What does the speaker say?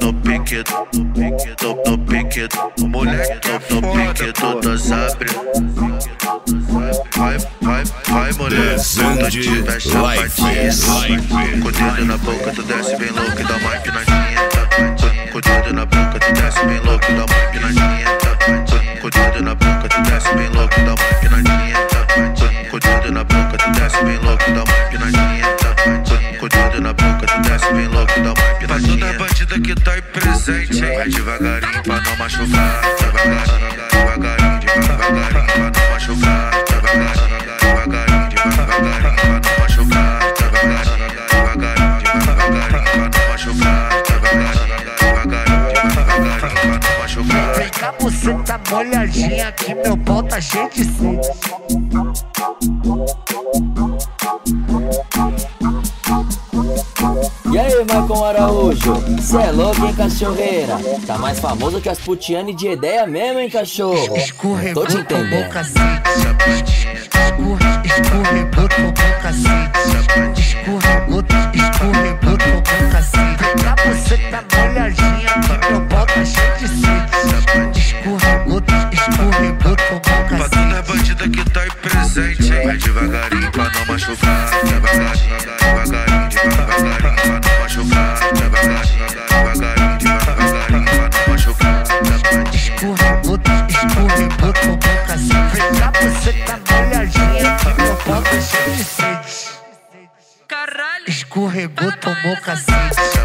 No pique, no pique, no pique, o moleque no pique do Zabre. Vai, vai, vai, moleque, quando tiver chapadinha. Com o dedo na boca, tu desce bem louco e dá uma empinadinha. Vai devagarinho pra não machucar. Devagarinho, devagarinho, devagarinho pra não machucar. Devagarinho, devagarinho, devagarinho pra não machucar. Devagarinho, devagarinho, devagarinho pra não machucar. Devagarinho, devagarinho, devagarinho pra não machucar. Vem cá, você tá molhadinha que meu pau tá cheio de sede. E aí, Marcon Araújo? Cê é louco, hein, cachorreira? Tá mais famoso que as putiane de ideia mesmo, hein, cachorro? Escorregou, Tô te entendendo. Presente? Vai devagarinho pra não machucar. Devagarinho, devagarinho, devagarinho pra não machucar. Devagarinho, devagarinho, devagarinho pra não machucar. Escorregou, escorregou, tomou cacete. Vem cá, você tá molhadinha que meu pau tá cheio de sede. Caralho. Escorregou, tomou cacete.